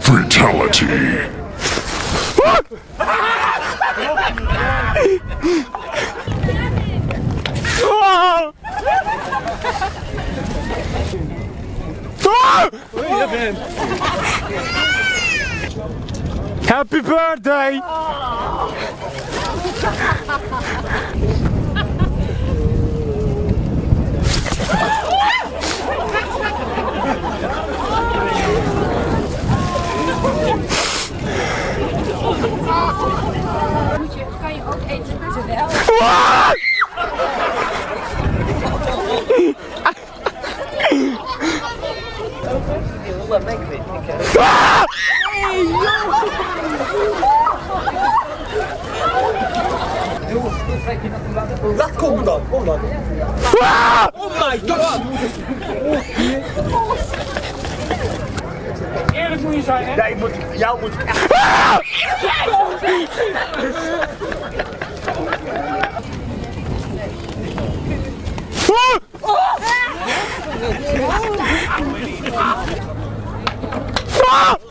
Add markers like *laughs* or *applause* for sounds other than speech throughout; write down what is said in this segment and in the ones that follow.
Fatality. Happy birthday! *laughs* Eten? Ah! Ah! Laat komen dan, kom dan. Ah! Oh my god! Eerlijk moet je zijn, hè? Nee, moet, jou moet ik echt... *laughs* Ah! Ah!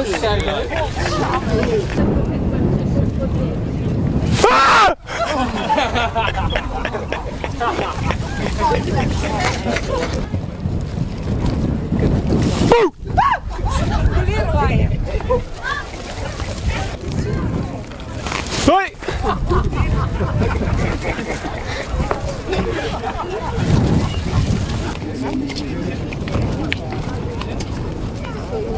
Ah! *laughs*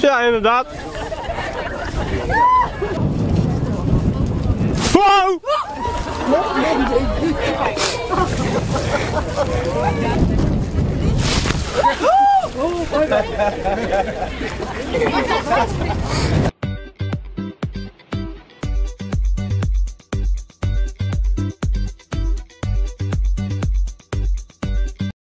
Ja, inderdaad. Wow!